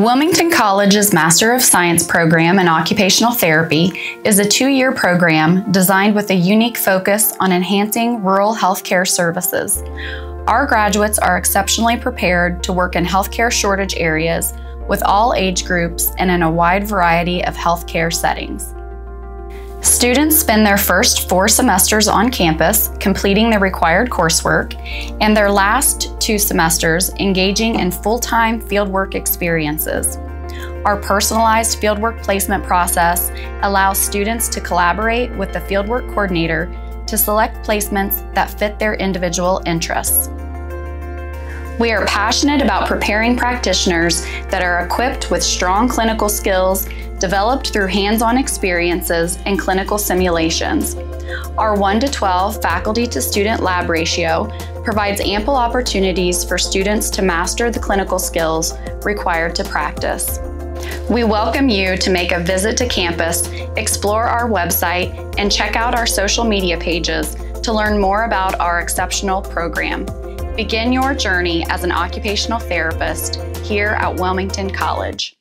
Wilmington College's Master of Science program in Occupational Therapy is a two year program designed with a unique focus on enhancing rural healthcare services. Our graduates are exceptionally prepared to work in healthcare shortage areas with all age groups and in a wide variety of healthcare settings. Students spend their first four semesters on campus completing the required coursework and their last two semesters engaging in full-time fieldwork experiences. Our personalized fieldwork placement process allows students to collaborate with the fieldwork coordinator to select placements that fit their individual interests. We are passionate about preparing practitioners that are equipped with strong clinical skills developed through hands-on experiences and clinical simulations. Our 1 to 12 faculty to student lab ratio provides ample opportunities for students to master the clinical skills required to practice. We welcome you to make a visit to campus, explore our website, and check out our social media pages to learn more about our exceptional program. Begin your journey as an occupational therapist here at Wilmington College.